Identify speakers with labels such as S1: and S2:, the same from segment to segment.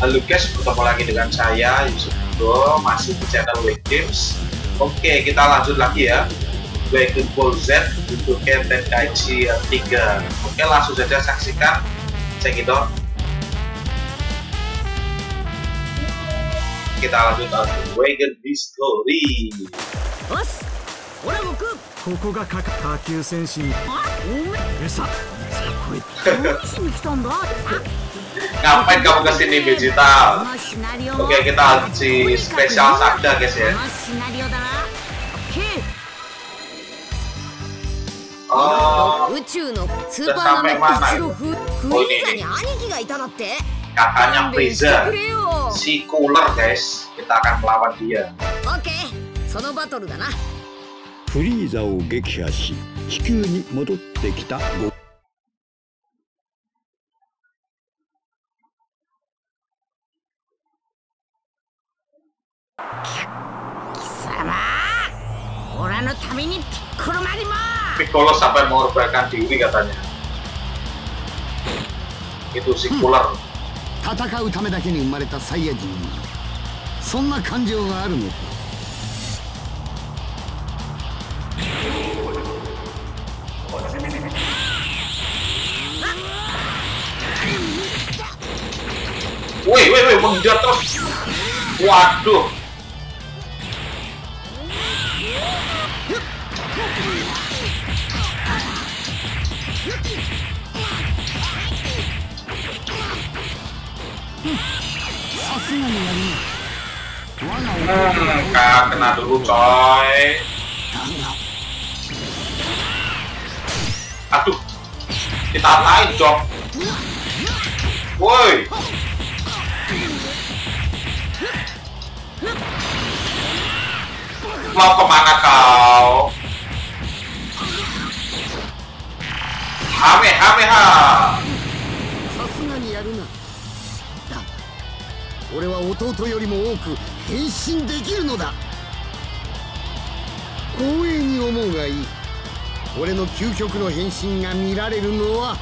S1: Halo guys, bertemu lagi dengan saya Yusuf Indo, masih di channel Wake Games. Oke, kita lanjut lagi ya. Dragon Ball Z untuk Tenkaichi 3. Oke, langsung saja saksikan. Check it out. Kita lanjut langsung Wagon History.
S2: よし俺も食う
S3: ここが下下級戦士に
S2: あおめ
S3: 餌
S2: これ何しに来たんだ
S1: ngapain kamu ke
S2: sini
S1: digital oke kita si spesial sabda guys ya Oh,
S2: udah sampai mana? Oh ini,
S1: kakaknya Frieza, si Cooler guys. Kita akan melawan dia.
S2: Oke, sono battle だな。
S4: Frieza を撃破し、地球に戻ってきた。
S1: Piccolo sampai mengorbankan diri katanya. Itu si Cooler.
S5: 戦うためだけに生まれたサイヤ人にそんな感情があるのか
S1: Woi, woi, woi, menghindar terus. Waduh. Hmm, kak, kena dulu coy. Aduh, kita apain dong? Woi, mau ke mana kau? Hame, hame, ha.
S5: 俺は弟よりも多く変身できるのだ。光栄に思うがいい。俺の究極の変身が見られるのは。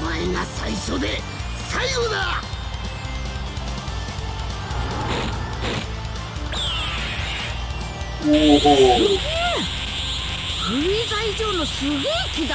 S5: お前が最初で最後だ。
S1: おお。
S2: フリーザ以上のすげえ木だ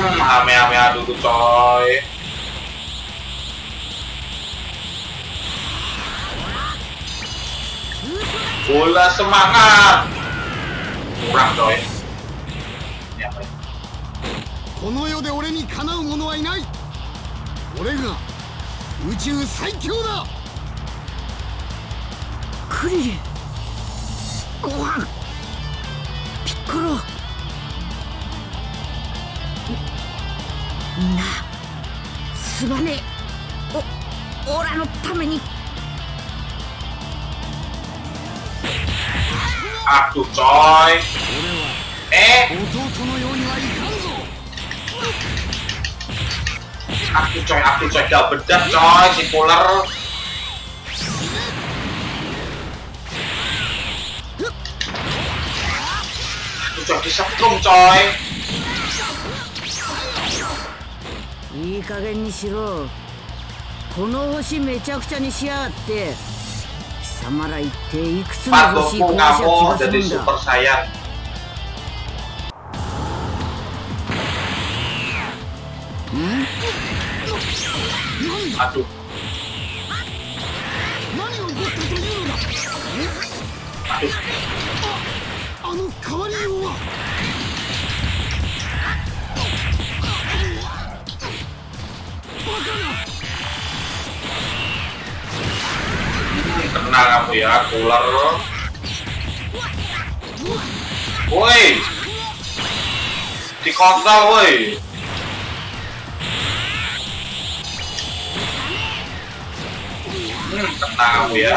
S1: Hmm, ame-ame aduh tuh coy. Bola semangat. Kurang coy. Ini apa ya?
S5: この世で俺にかなう者はいない俺が宇宙最強だ
S2: クリリンご飯ピッコロみみんなすまねえおオラのために
S1: Aduh coy. Eh,
S5: 弟のようにはいかんぞ
S1: aduh coy, aduh coy, gak bedat coy, si Cooler. Aduh coy, disetrum coy.
S2: いい加減にしろ。この星めちゃくちゃにしやがって。貴様ら一体いくつの星壊しゃ気がするんだ。
S1: sayang. Aduh,
S5: 何が起こったというのだ.あの変わりよ。うは
S1: tenang kamu ya ular, lo woi. Di kota woi. Hmm tenang kamu ya.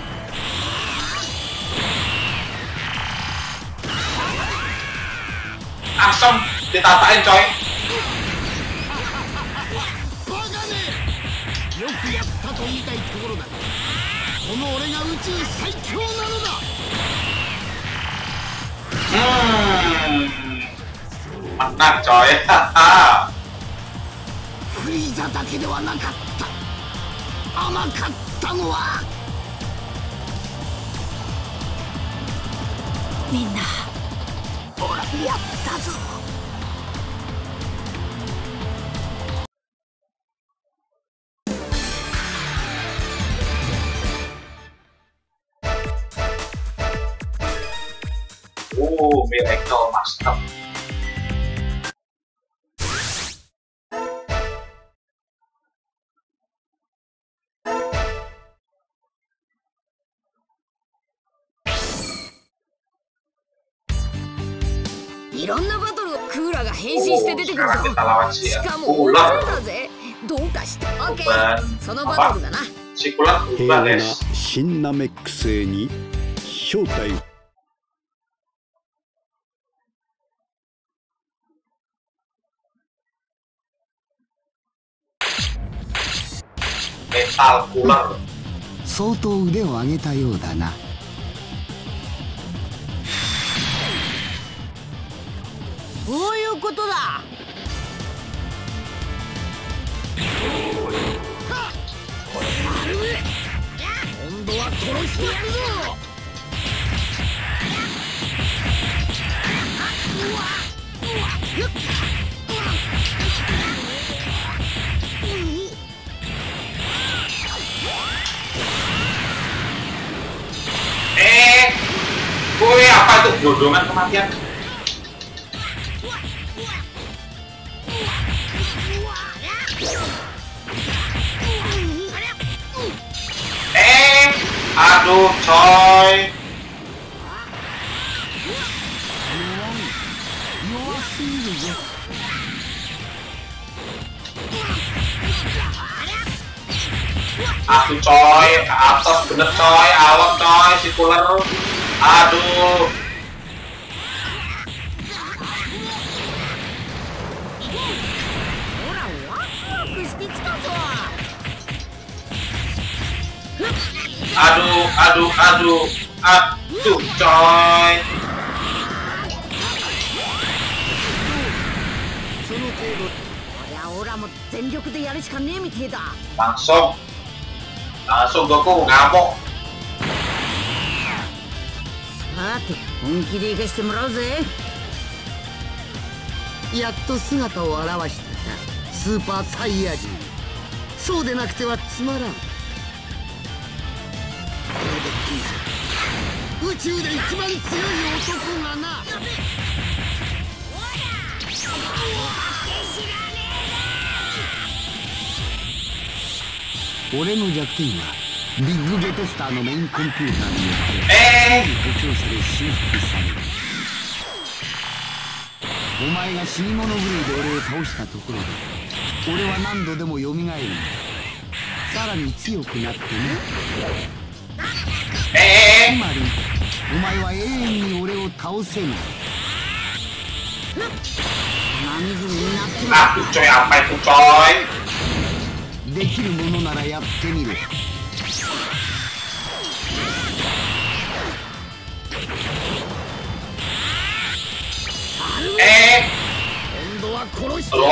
S5: なのだ
S1: hmm menang coy haha
S5: フリーザだけではなかった甘かったのはみんなほらやったぞ。
S1: おおミラクルマスター
S6: いろんなバトルをクーラが変身して出てくるぞ。しかも
S1: ular
S6: 女だぜ。どうかしてオッケー。そのバトルだな。
S4: 平和な
S1: guys
S4: 新ナメック星に正体
S5: 相当腕を上げたようだな
S2: こういうことだ
S5: え、これアパート5
S1: 度目の負やった。Eh, aduh coy. Aduh coy, apa atas bener coy, awak coy, si cooler. Aduh. Aduh aduh aduh coy Langsung. Langsung Goku ngamuk.
S2: さて本気で行かしてもらうぜ。
S5: やっと姿を現した。かスーパーサイヤ人。そうでなくてはつまらん宇宙で一番強い男がな。俺の弱点はビッグゲトスターのメインコンピューターによって補強され修復されるお前が死に物狂いで俺を倒したところで俺は何度でも蘇る。んださらに強くなってね。
S1: Eh
S5: つまりお前は永遠に俺を倒せない
S2: 何水になっても
S1: Aduh coy apa itu coy
S5: できるものならやってみる。
S1: Eh
S5: 今度は殺し
S1: keluar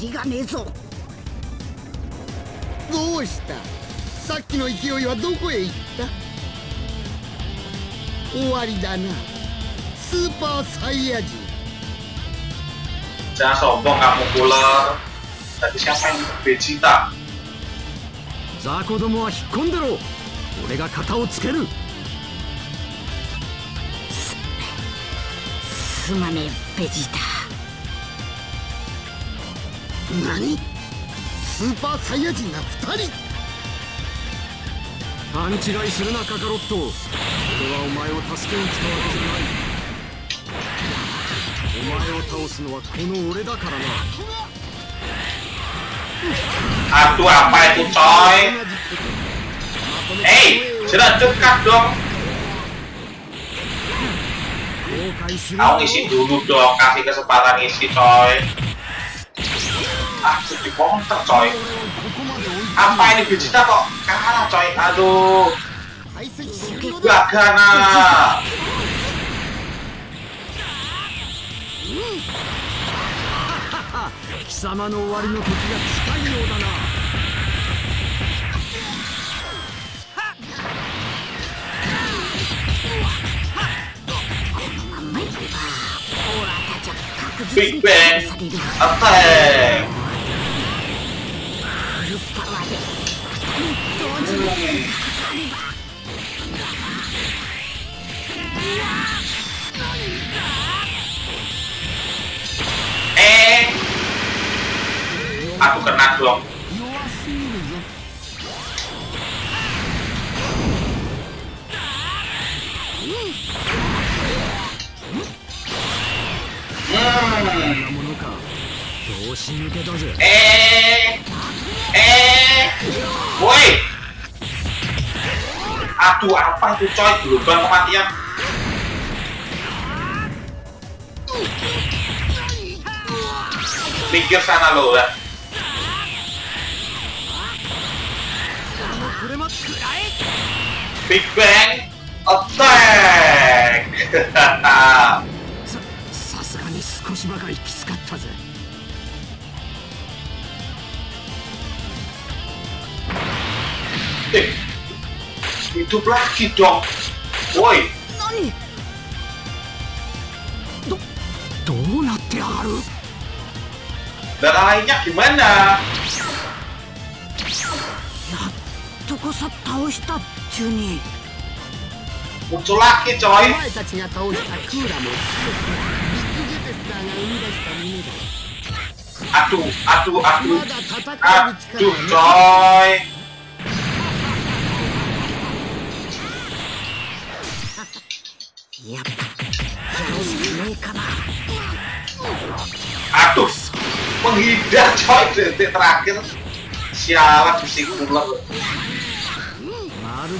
S2: キリがねえぞ。
S5: どうした？さっきの勢いはどこへ行った？終わりだな。スーパーサイヤ人。
S1: jangan sombong kamu pulang tadi siapa yang Vegeta
S3: 雑魚どもは引っ込んでろ。俺が型をつける。
S2: すまねえベジータ
S5: 何スーパーサイヤ人が2人
S3: 勘違いするなカカロット俺はお前を助けに来たわけじゃないお前を倒すのはこの俺だからな
S1: aduh apa itu coy
S5: 同じことまとめて
S1: eh sudah dekat dong
S3: 後悔するな
S1: Aku ngisi dulu dong, kasih kesempatan ngisi coy. Ah, jadi counter coy. Apa ini Vegeta kok kalah coy? Aduh,
S5: 排斥するのだ
S1: gagal nah.
S3: 貴様の終わりの時が近いよ
S1: aku kena dong Hmm. Eh, eh, woi, aduh apa itu coy gelombang kematian? Sana lo
S3: lah. Ya.
S1: Big Bang Attack!
S3: ささすがに少しばかりきつかったぜ
S1: eh, hidup lagi dong. Woi,
S2: 何
S3: どうなってやがる
S2: ちゅう
S1: Muncul lagi coy aduh aduh aduh aduh coy aduh menghindar coy detik terakhir sialan pusing ular
S3: まる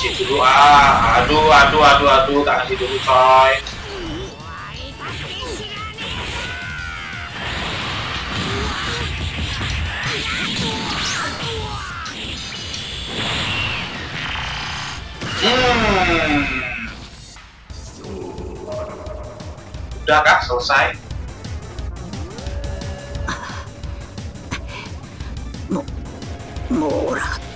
S1: Isi dulu ah, aduh, aduh, aduh, aduh, tak kasih dulu coy. Hmm. Udah kah selesai?
S2: もう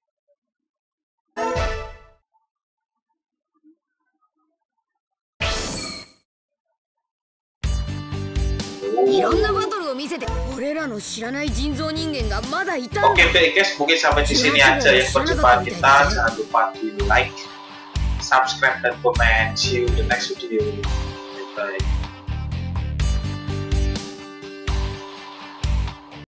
S6: いろんなバトルを見せて俺らの知らない人造人間がまだいたんだ
S1: Oke baik guys, mungkin sampai di sini aja ya perjumpaan kita. Jangan lupa di like, subscribe dan komen. See you in the next video. Bye bye.